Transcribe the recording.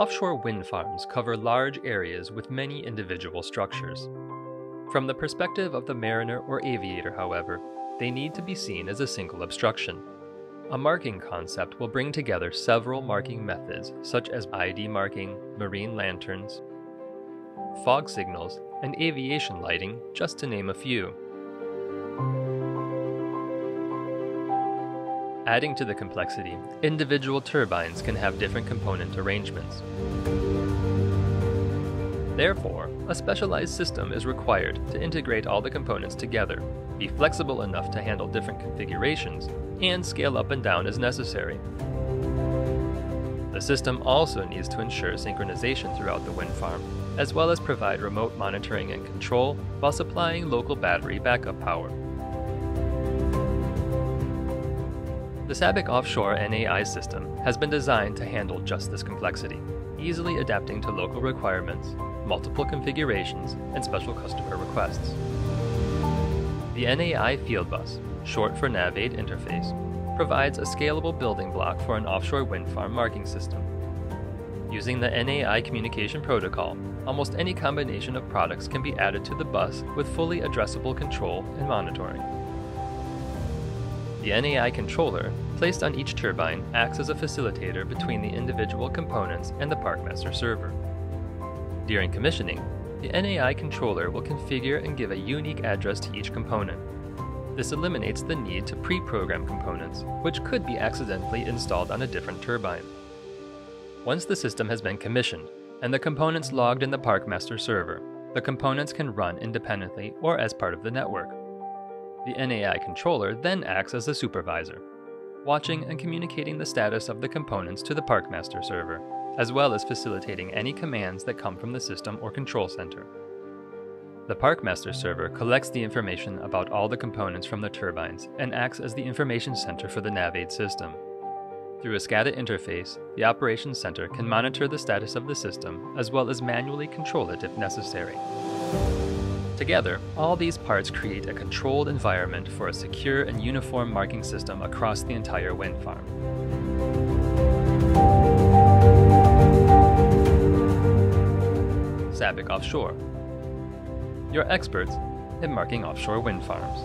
Offshore wind farms cover large areas with many individual structures. From the perspective of the mariner or aviator, however, they need to be seen as a single obstruction. A marking concept will bring together several marking methods such as ID marking, marine lanterns, fog signals, and aviation lighting, just to name a few. Adding to the complexity, individual turbines can have different component arrangements. Therefore, a specialized system is required to integrate all the components together, be flexible enough to handle different configurations, and scale up and down as necessary. The system also needs to ensure synchronization throughout the wind farm, as well as provide remote monitoring and control while supplying local battery backup power. The SABIK Offshore NAI system has been designed to handle just this complexity, easily adapting to local requirements, multiple configurations, and special customer requests. The NAI Field Bus, short for Nav-Aid Interface, provides a scalable building block for an offshore wind farm marking system. Using the NAI communication protocol, almost any combination of products can be added to the bus with fully addressable control and monitoring. The NAI controller, placed on each turbine, acts as a facilitator between the individual components and the Parkmaster server. During commissioning, the NAI controller will configure and give a unique address to each component. This eliminates the need to pre-program components, which could be accidentally installed on a different turbine. Once the system has been commissioned, and the components logged in the Parkmaster server, the components can run independently or as part of the network. The NAI controller then acts as a supervisor, watching and communicating the status of the components to the Parkmaster server, as well as facilitating any commands that come from the system or control center. The Parkmaster server collects the information about all the components from the turbines and acts as the information center for the Nav-Aid system. Through a SCADA interface, the Operations Center can monitor the status of the system as well as manually control it if necessary. Together, all these parts create a controlled environment for a secure and uniform marking system across the entire wind farm. SABIK Offshore, your experts in marking offshore wind farms.